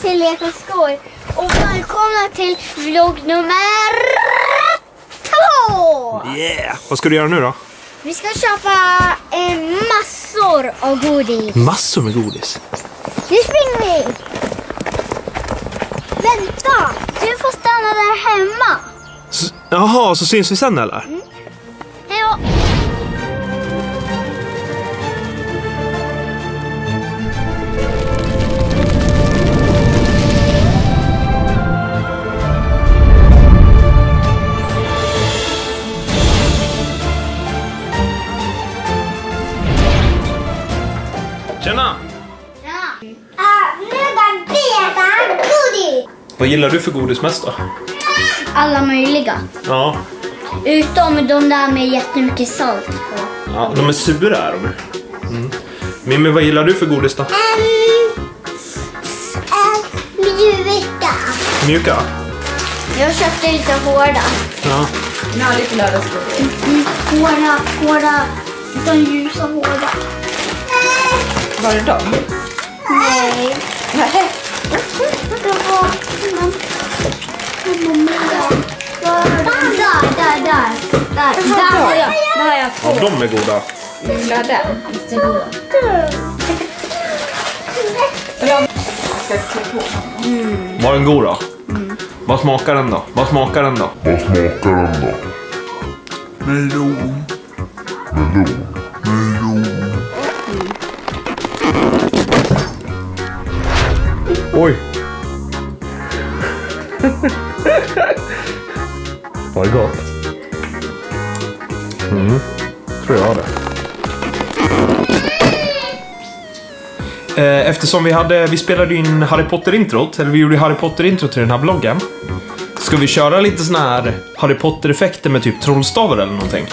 till Lek och skoj och välkomna till vlogg nummer två! Yeah! Vad ska du göra nu då? Vi ska köpa eh, massor av godis. Massor med godis. Nu springer vi! Vänta! Du får stanna där hemma. S- Jaha, så syns vi sen eller? Hej Vad gillar du för godis mest då? Alla möjliga. Ja, Utom de där med jättemycket salt på. ja de är sura är de. Mm. Mimmi, vad gillar du för godis då? Mjuka. Mjuka? Jag köpte lite hårda. Ja. Jag har lite lördagsgodis. Mm, hårda, hårda. De ljusa hårda. Var det dem? Nej. Nej. Det var... Där, där, där. Där, där har jag, där har jag två. ja, de är goda. Gillar den? Jättegoda. Ska jag se på? Var den god då? Vad smakar den då? Vad smakar den då? Vad smakar den då? Melon. Melon. Oj. Var det gott? Mm, tror jag det. Eh, Eftersom vi, hade, vi spelade in Harry Potter-introt, eller vi gjorde Harry Potter-intro till den här vloggen. Ska vi köra lite såna här Harry Potter-effekter med typ trollstavar eller någonting?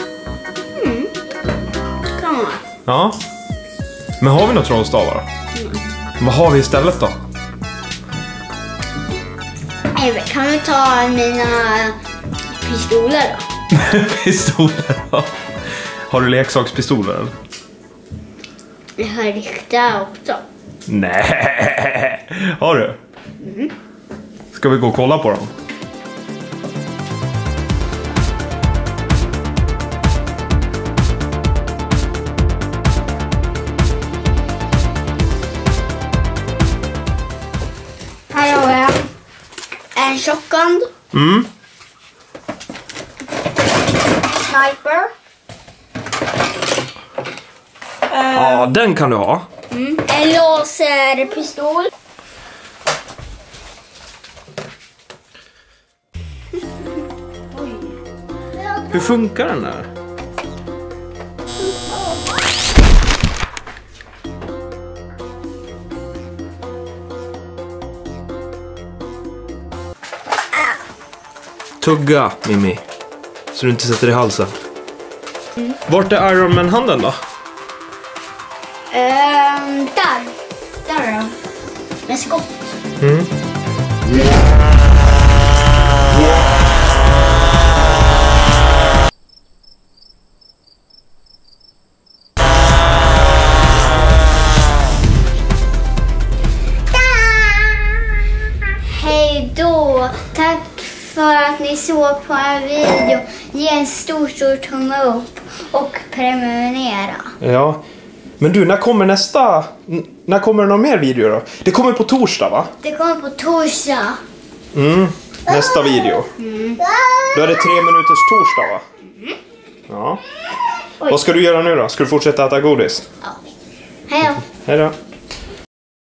Kan man. Ja. Men har vi några trollstavar? Vad har vi istället då? Nej, Kan vi ta mina pistoler då? Pistoler då? Har du leksakspistoler? Jag har riktiga också. Nej, har du? Ska vi gå och kolla på dem? Jag en shotgun, Mm. sniper, Ja, den kan du ha. en laserpistol. Hur funkar den där? Tugga, Mimmi. Så du inte sätter i halsen. Vart är Iron Man-handen då? Ehm, där. Där då. Med skott. Hej såg på en video. Ge en stor, stor tumme upp och prenumerera. Ja. Men du, när kommer nästa... När kommer det någon mer video då? Det kommer på torsdag va? Det kommer på torsdag. Mm. Nästa video. Då är det tre minuters torsdag va? Ja. Vad ska du göra nu då? Ska du fortsätta äta godis? Hej då! Hej då.